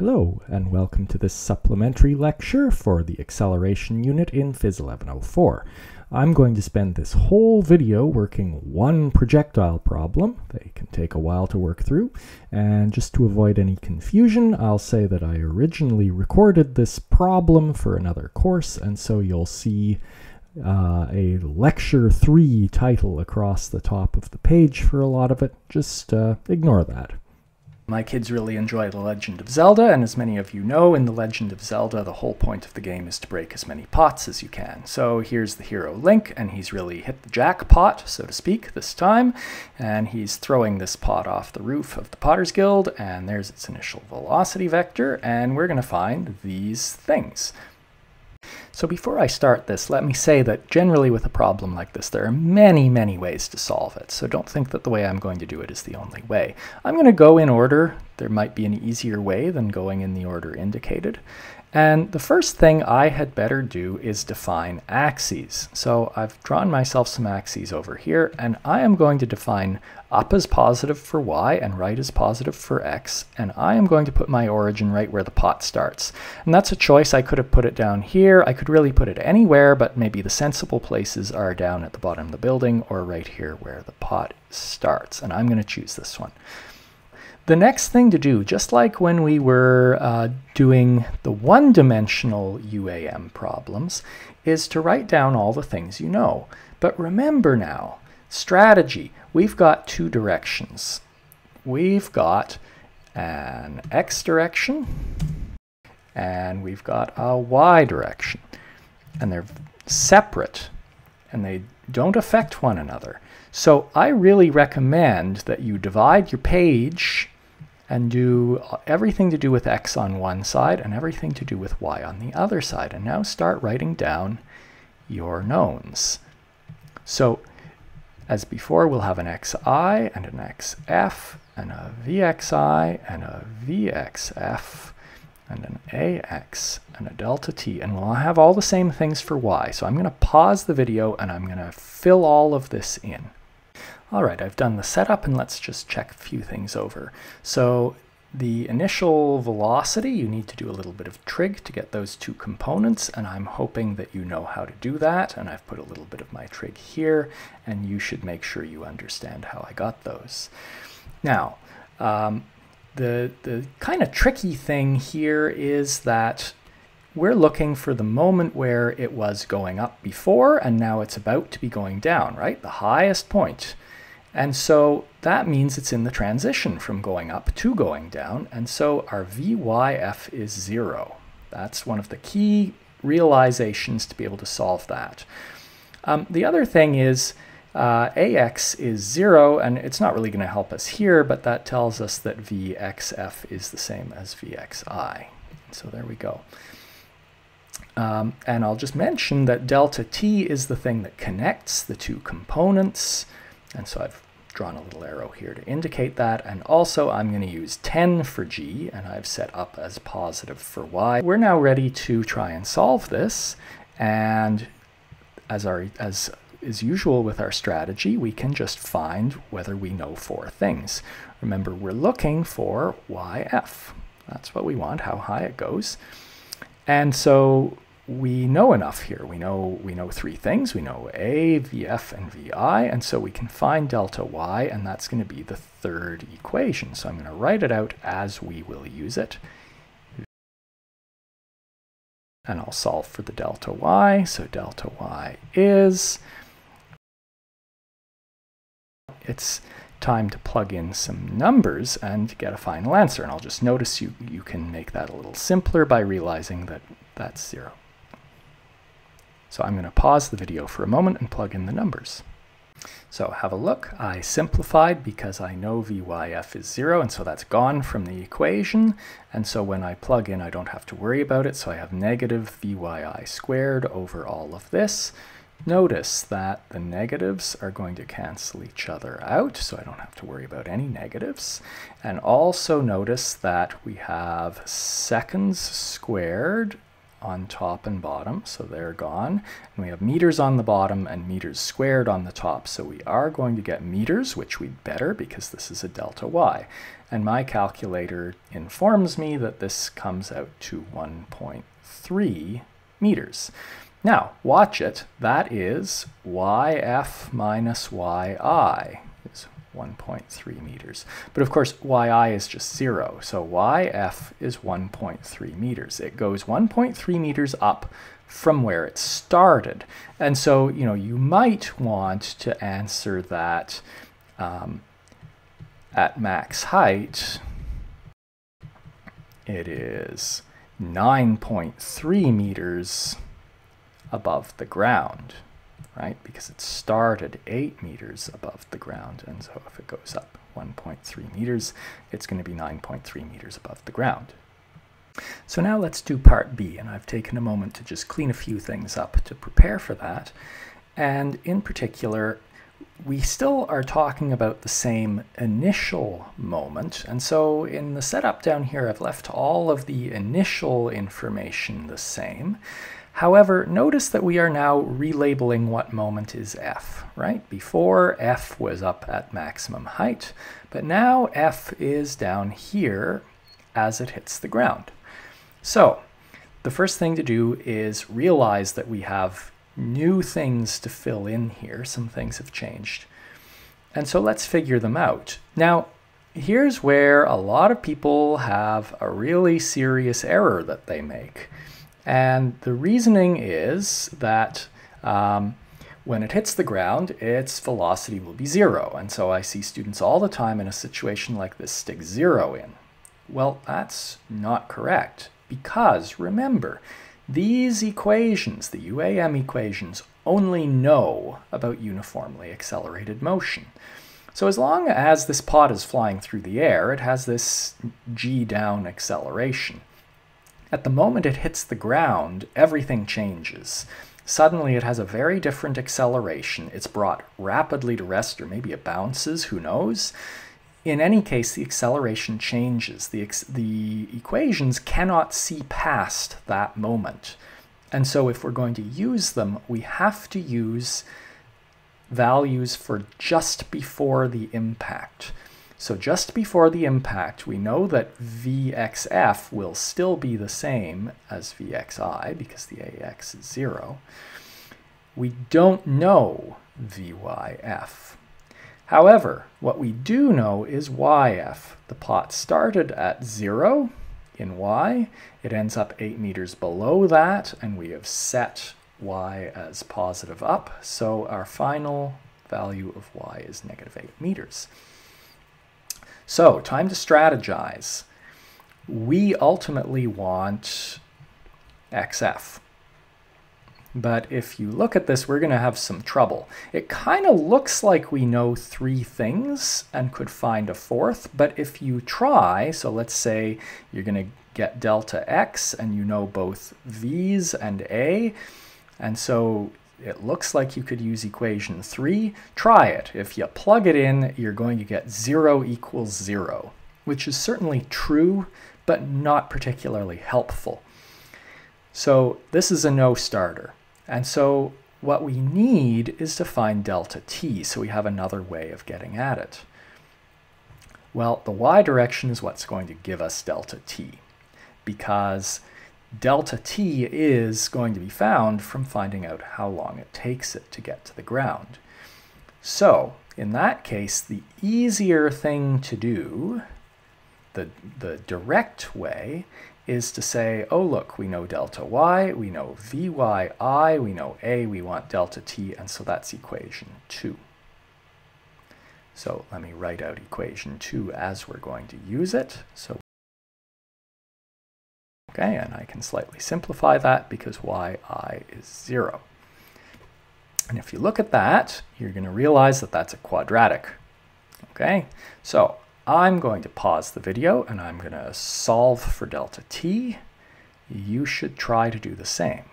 Hello, and welcome to this supplementary lecture for the acceleration unit in Phys 1104. I'm going to spend this whole video working one projectile problem. They can take a while to work through. And just to avoid any confusion, I'll say that I originally recorded this problem for another course, and so you'll see uh, a Lecture 3 title across the top of the page for a lot of it. Just uh, ignore that. My kids really enjoy The Legend of Zelda, and as many of you know, in The Legend of Zelda, the whole point of the game is to break as many pots as you can. So here's the hero Link, and he's really hit the jackpot, so to speak, this time, and he's throwing this pot off the roof of the Potter's Guild, and there's its initial velocity vector, and we're going to find these things. So before I start this, let me say that generally with a problem like this, there are many, many ways to solve it. So don't think that the way I'm going to do it is the only way. I'm going to go in order. There might be an easier way than going in the order indicated. And the first thing I had better do is define axes. So I've drawn myself some axes over here, and I am going to define up as positive for y and right as positive for x, and I am going to put my origin right where the pot starts. And that's a choice. I could have put it down here. I could really put it anywhere, but maybe the sensible places are down at the bottom of the building or right here where the pot starts. And I'm going to choose this one. The next thing to do, just like when we were uh, doing the one-dimensional UAM problems, is to write down all the things you know. But remember now, strategy, we've got two directions. We've got an x direction and we've got a y direction. And they're separate and they don't affect one another. So I really recommend that you divide your page and do everything to do with x on one side and everything to do with y on the other side. And now start writing down your knowns. So as before, we'll have an xi and an xf and a vxi and a vxf and an ax and a delta t. And we'll have all the same things for y. So I'm going to pause the video and I'm going to fill all of this in. All right, I've done the setup and let's just check a few things over. So the initial velocity, you need to do a little bit of trig to get those two components, and I'm hoping that you know how to do that, and I've put a little bit of my trig here, and you should make sure you understand how I got those. Now, um, the, the kind of tricky thing here is that we're looking for the moment where it was going up before, and now it's about to be going down, right? The highest point. And so that means it's in the transition from going up to going down. And so our VYF is zero. That's one of the key realizations to be able to solve that. Um, the other thing is uh, AX is zero, and it's not really going to help us here, but that tells us that VXF is the same as VXI. So there we go. Um, and I'll just mention that delta T is the thing that connects the two components. And so I've drawn a little arrow here to indicate that. And also I'm going to use 10 for G, and I've set up as positive for Y. We're now ready to try and solve this. And as, our, as is usual with our strategy, we can just find whether we know four things. Remember, we're looking for YF. That's what we want, how high it goes. And so we know enough here. We know we know three things. We know A, VF, and VI, and so we can find delta Y, and that's going to be the third equation. So I'm going to write it out as we will use it. And I'll solve for the delta Y. So delta Y is, it's time to plug in some numbers and get a final answer. And I'll just notice you, you can make that a little simpler by realizing that that's zero. So I'm going to pause the video for a moment and plug in the numbers. So have a look. I simplified because I know VYF is zero, and so that's gone from the equation. And so when I plug in, I don't have to worry about it. So I have negative VYI squared over all of this. Notice that the negatives are going to cancel each other out, so I don't have to worry about any negatives. And also notice that we have seconds squared on top and bottom, so they're gone. And we have meters on the bottom and meters squared on the top. So we are going to get meters, which we'd better because this is a delta y. And my calculator informs me that this comes out to 1.3 meters. Now, watch it. That is yf minus yi 1.3 meters. But of course, yi is just 0, so yf is 1.3 meters. It goes 1.3 meters up from where it started. And so, you know, you might want to answer that um, at max height, it is 9.3 meters above the ground, right? Because it started 8 meters above the ground. And so if it goes up 1.3 meters, it's going to be 9.3 meters above the ground. So now let's do part B, and I've taken a moment to just clean a few things up to prepare for that. And in particular, we still are talking about the same initial moment. And so in the setup down here, I've left all of the initial information the same. However, notice that we are now relabeling what moment is f, right? Before, f was up at maximum height, but now f is down here as it hits the ground. So, the first thing to do is realize that we have new things to fill in here. Some things have changed. And so let's figure them out. Now, here's where a lot of people have a really serious error that they make. And the reasoning is that um, when it hits the ground, its velocity will be zero. And so I see students all the time in a situation like this stick zero in. Well, that's not correct because remember, these equations, the UAM equations, only know about uniformly accelerated motion. So as long as this pod is flying through the air, it has this g down acceleration. At the moment it hits the ground, everything changes. Suddenly it has a very different acceleration. It's brought rapidly to rest, or maybe it bounces, who knows. In any case, the acceleration changes. The, the equations cannot see past that moment. And so if we're going to use them, we have to use values for just before the impact. So just before the impact, we know that Vxf will still be the same as Vxi because the Ax is zero. We don't know Vyf. However, what we do know is Yf. The pot started at zero in Y. It ends up eight meters below that, and we have set Y as positive up. So our final value of Y is negative eight meters. So, time to strategize. We ultimately want XF. But if you look at this, we're going to have some trouble. It kind of looks like we know three things and could find a fourth, but if you try, so let's say you're going to get delta x and you know both v's and a, and so it looks like you could use equation 3. Try it. If you plug it in, you're going to get 0 equals 0, which is certainly true, but not particularly helpful. So this is a no starter. And so what we need is to find delta t, so we have another way of getting at it. Well, the y direction is what's going to give us delta t, because delta t is going to be found from finding out how long it takes it to get to the ground. So in that case, the easier thing to do, the, the direct way, is to say, oh look, we know delta y, we know vyi, we know a, we want delta t, and so that's equation 2. So let me write out equation 2 as we're going to use it. So Okay, and I can slightly simplify that because yi is 0. And if you look at that, you're going to realize that that's a quadratic. Okay, so I'm going to pause the video and I'm going to solve for delta t. You should try to do the same.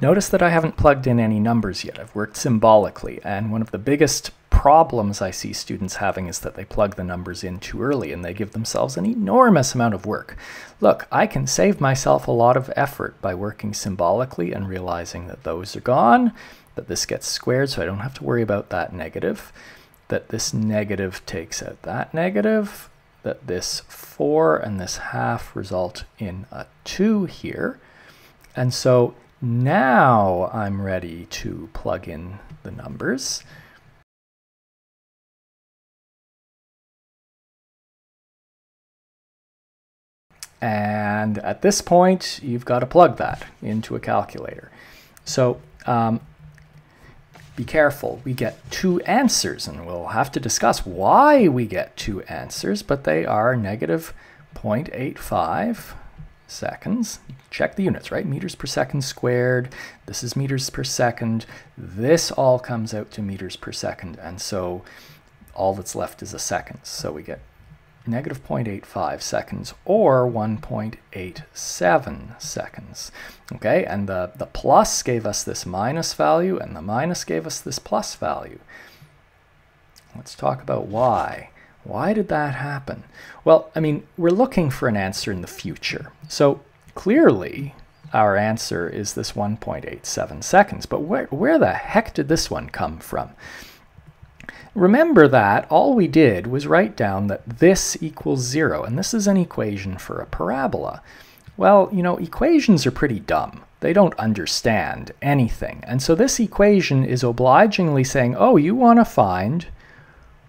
Notice that I haven't plugged in any numbers yet. I've worked symbolically, and one of the biggest problems I see students having is that they plug the numbers in too early and they give themselves an enormous amount of work. Look, I can save myself a lot of effort by working symbolically and realizing that those are gone, that this gets squared so I don't have to worry about that negative, that this negative takes out that negative, that this 4 and this half result in a 2 here. And so now I'm ready to plug in the numbers. And at this point, you've got to plug that into a calculator. So um, be careful. We get two answers, and we'll have to discuss why we get two answers, but they are negative 0.85 seconds. Check the units, right? Meters per second squared. This is meters per second. This all comes out to meters per second, and so all that's left is a second. So we get negative 0.85 seconds or 1.87 seconds. Okay, and the, the plus gave us this minus value and the minus gave us this plus value. Let's talk about why. Why did that happen? Well, I mean, we're looking for an answer in the future. So clearly our answer is this 1.87 seconds, but where, where the heck did this one come from? Remember that all we did was write down that this equals zero, and this is an equation for a parabola. Well, you know, equations are pretty dumb. They don't understand anything. And so this equation is obligingly saying, oh, you want to find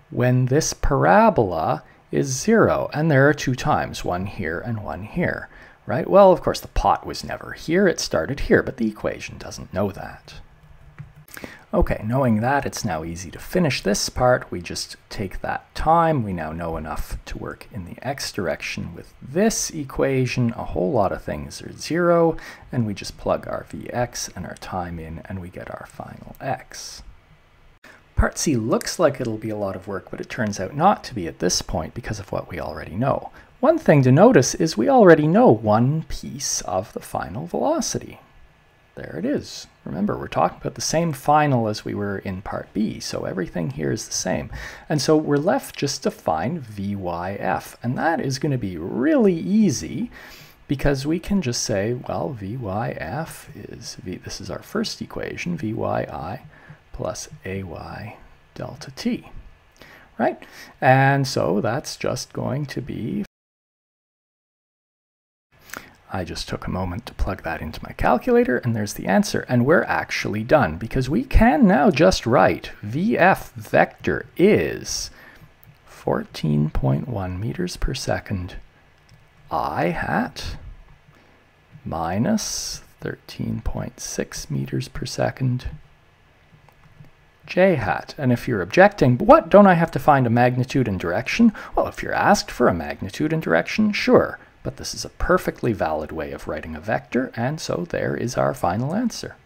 when this parabola is zero. And there are two times, one here and one here, right? Well, of course, the pot was never here. It started here, but the equation doesn't know that. Okay, knowing that, it's now easy to finish this part. We just take that time. We now know enough to work in the x direction with this equation. A whole lot of things are zero, and we just plug our vx and our time in, and we get our final x. Part C looks like it'll be a lot of work, but it turns out not to be at this point because of what we already know. One thing to notice is we already know one piece of the final velocity. There it is. Remember, we're talking about the same final as we were in part B, so everything here is the same. And so we're left just to find VYF, and that is going to be really easy because we can just say, well, VYF is, v, this is our first equation, VYI plus AY delta T, right? And so that's just going to be I just took a moment to plug that into my calculator and there's the answer. And we're actually done because we can now just write VF vector is 14.1 meters per second I hat minus 13.6 meters per second j hat. And if you're objecting, what, don't I have to find a magnitude and direction? Well, if you're asked for a magnitude and direction, sure but this is a perfectly valid way of writing a vector, and so there is our final answer.